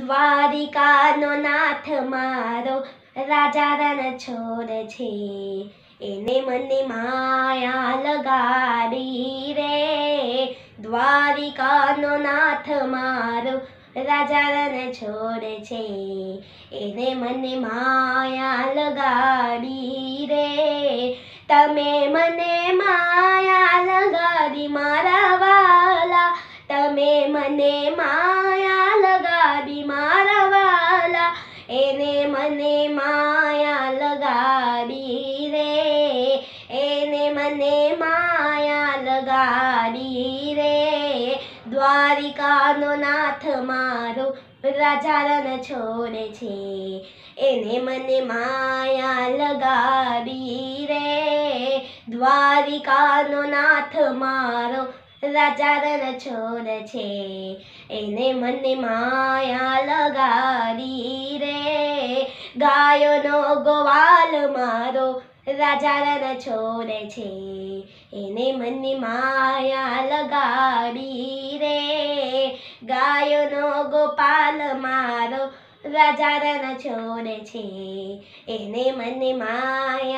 દ્વારિકાનો નાથ મારો રાજા રણ છોડ છે. એને મને માયા લગાડી રે. દ્વારિકાનો નાથ મારો રાજા રણ છોડ છે. એને મને માયા લગાડી રે. તમે મને માયા લગાડી મારા વાલા. તમે મને માયા એને મને માયા લગાડી રે. એને મને માયા લગાડી રે. દ્વારિકાનો નાથ મારો રાજા રણ છોડ છે. એને મને માયા લગાડી રે. દ્વારિકાનો નાથ મારો રાજા રણ છોડ છે. એને મને માયા લગાડી રે. ગાયોનો ગોવાલ મારો રાજા રણ છોડ છે. એને મને માયા લગાડી રે. ગાયોનો ગોપાલ મારો રાજા રણ છોડ છે. એને મને માયા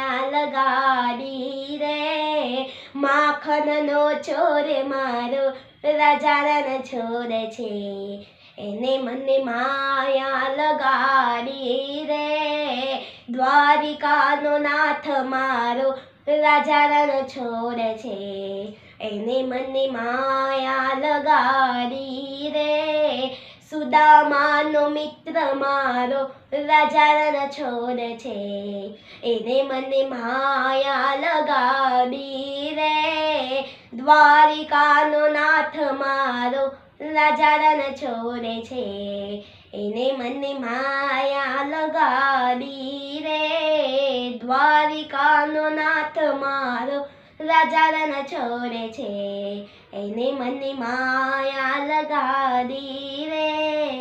માખણનો ચોર મારો રાજા રણ છે. એને મને માયા લગાડી રે. દ્વારિકાનો નાથ મારો રાજા રણ છે. એને મને માયા લગાડી સુદામાનો મિત્ર મારો રાજારણ છોડ છે. એને મને માયા લગાવી રે. દ્વારિકાનો નાથ મારો રાજા રણ છોડ છે. એને મને માયા લગાવી રે. દ્વારિકાનો નાથ મારો રાજા રણ છોડ છે. એને મને માયા લગાડી રે